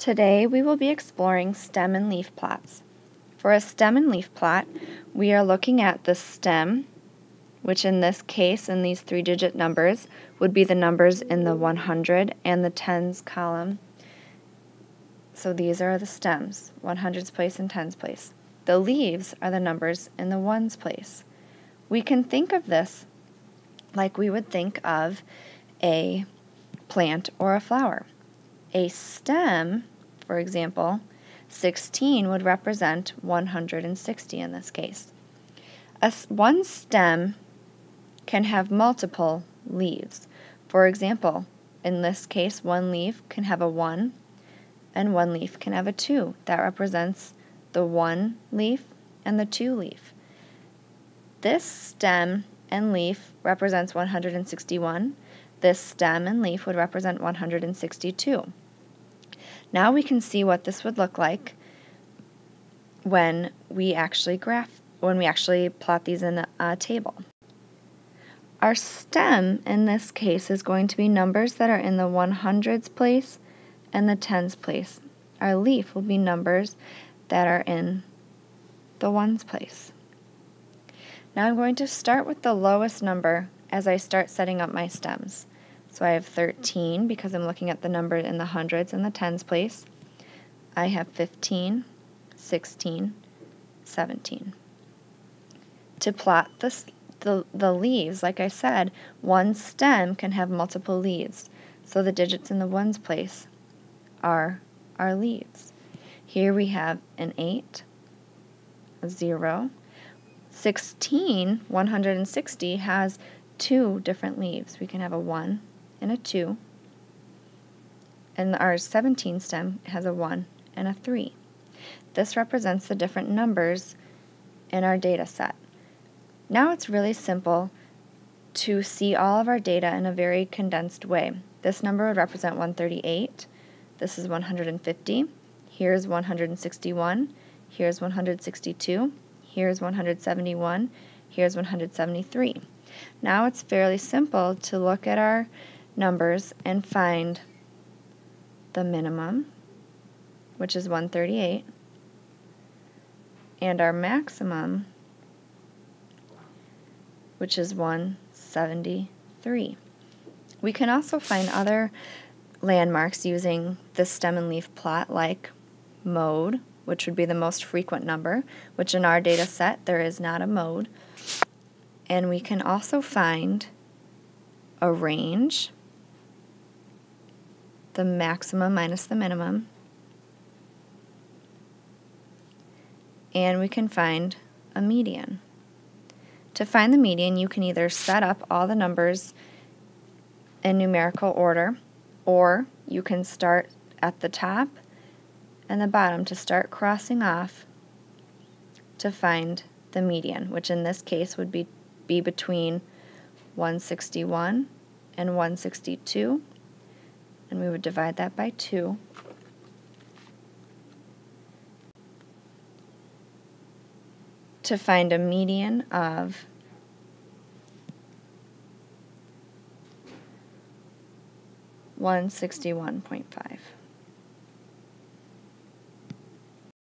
Today we will be exploring stem and leaf plots. For a stem and leaf plot, we are looking at the stem, which in this case, in these three digit numbers, would be the numbers in the 100 and the tens column. So these are the stems, 100's place and tens place. The leaves are the numbers in the ones place. We can think of this like we would think of a plant or a flower. A stem, for example, 16 would represent 160 in this case. A, one stem can have multiple leaves. For example, in this case, one leaf can have a 1 and one leaf can have a 2. That represents the 1 leaf and the 2 leaf. This stem and leaf represents 161. This stem and leaf would represent 162. Now we can see what this would look like when we actually graph, when we actually plot these in a table. Our stem in this case is going to be numbers that are in the 100s place and the tens place. Our leaf will be numbers that are in the ones place. Now I'm going to start with the lowest number as I start setting up my stems. So I have 13 because I'm looking at the number in the hundreds and the tens place. I have 15, 16, 17. To plot this, the, the leaves, like I said, one stem can have multiple leaves. So the digits in the ones place are our leaves. Here we have an 8, a 0. 16, 160, has two different leaves. We can have a 1 and a 2. And our 17 stem has a 1 and a 3. This represents the different numbers in our data set. Now it's really simple to see all of our data in a very condensed way. This number would represent 138. This is 150. Here's 161. Here's 162. Here's 171. Here's 173. Now it's fairly simple to look at our numbers and find the minimum, which is 138, and our maximum, which is 173. We can also find other landmarks using the stem and leaf plot like mode, which would be the most frequent number, which in our data set there is not a mode. And we can also find a range, the maximum minus the minimum, and we can find a median. To find the median, you can either set up all the numbers in numerical order, or you can start at the top and the bottom to start crossing off to find the median, which in this case would be, be between 161 and 162 and we would divide that by 2. to find a median of one sixty one point five.